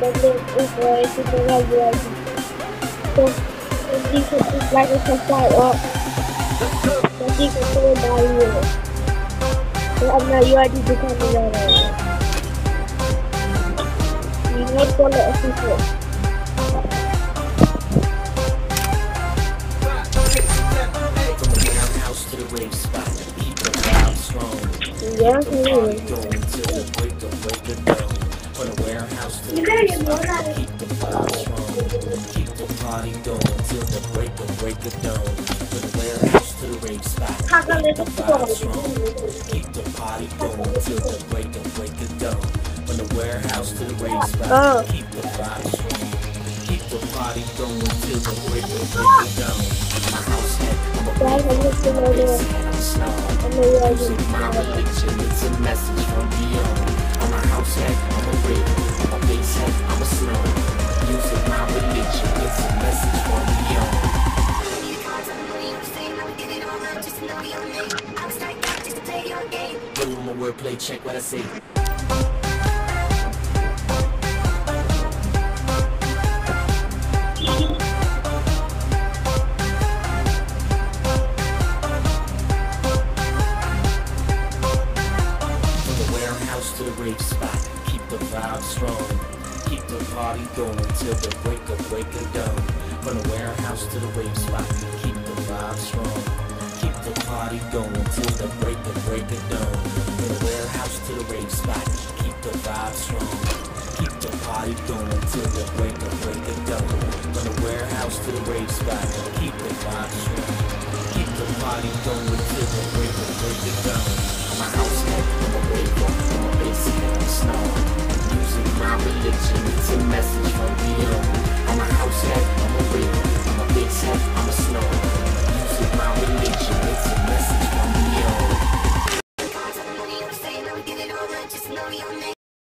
también uso ese programa So, hindi ko like sa start up. Hindi ko ito dahil. So, I'm not ready to come together. Ingat ko lang ako. From the warehouse to the rave spot, keep the vibe strong. Yeah, Keep the party spot, keep the party going till the break of break of dawn. From the warehouse to the rave spot, keep the vibe strong. Keep the party going till the break of break of dawn. From the warehouse to the rave spot, keep the vibe strong. Keep the party going till the break of break of dawn. My house hat, I'm a do it. I'm a snob. Music, my religion, it's a message from beyond. I'm a house hat, Go with my wordplay, check what I say. From the warehouse to the rave spot, keep the vibe strong. Keep the party going till the break of break of dawn. From the warehouse to the rave spot, keep the vibe strong. Party going till the break of break of dawn. From the warehouse to the rave spot, keep the vibe strong. Keep the party going till the break of break of dawn. From the warehouse to the rave spot, keep the vibe strong. Keep the party going till the break of break of dawn. My house